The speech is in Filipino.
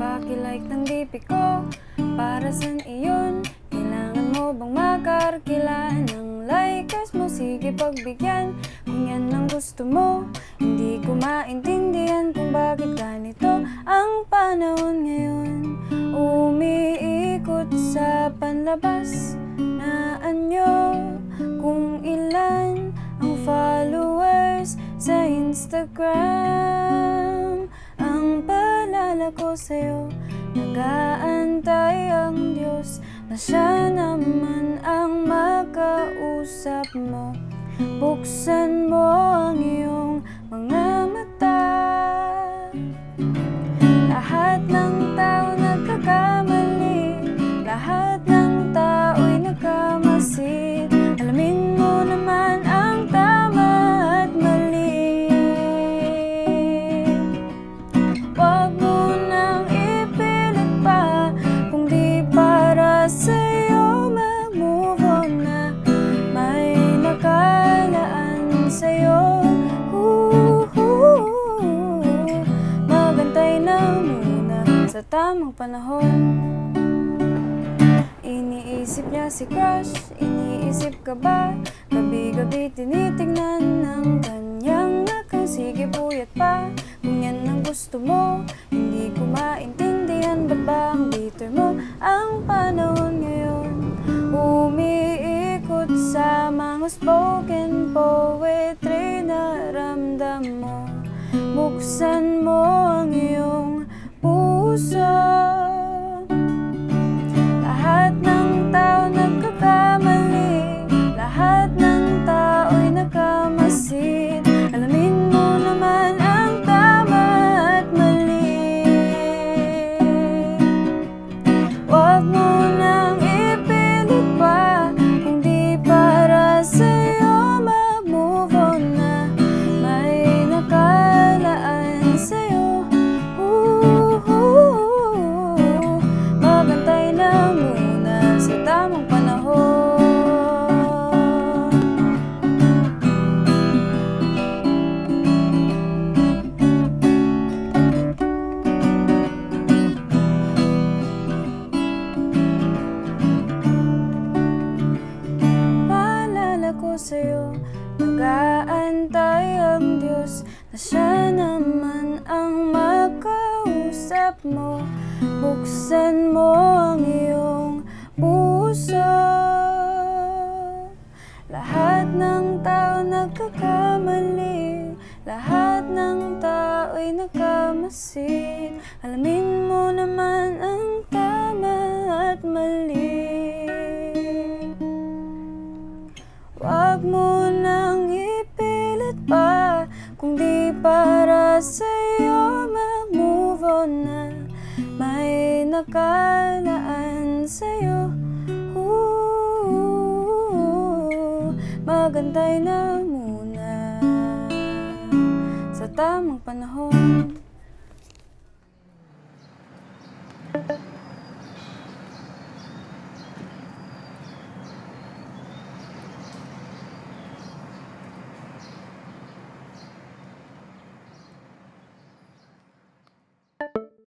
Pakilike ng DP ko Para san iyon? Kailangan mo bang makarkilaan ng likers mo? Sige pagbigyan Kung yan ang gusto mo Hindi ko maintindihan kung bakit ganito Ang panahon ngayon panlabas na anyo. Kung ilan ang followers sa Instagram Ang paalala ko sa'yo Nagaantay ang Diyos Na siya naman ang makausap mo. Buksan mo ang iyong mga tamang panahon Iniisip niya si crush, iniisip ka ba? Gabi-gabi tinitingnan ng kanyang nakang Sige puyat pa, kung yan ang gusto mo Hindi ko maintindihan, ba't ba ang bitter mo? Ang panahon ngayon Umiikot sa mga spoken poetry na ramdam mo Buksan mo sa'yo Nag-aantay ang Diyos Na siya naman ang makausap mo. Buksan mo ang iyong puso. Lahat ng tao nagkakamali. Lahat ng tao'y nagkamasid Alamin mo naman Kung di para sa'yo mag-move on na. May nakalaan sa'yo. Ooh, Magantay na muna. Sa tamang panahon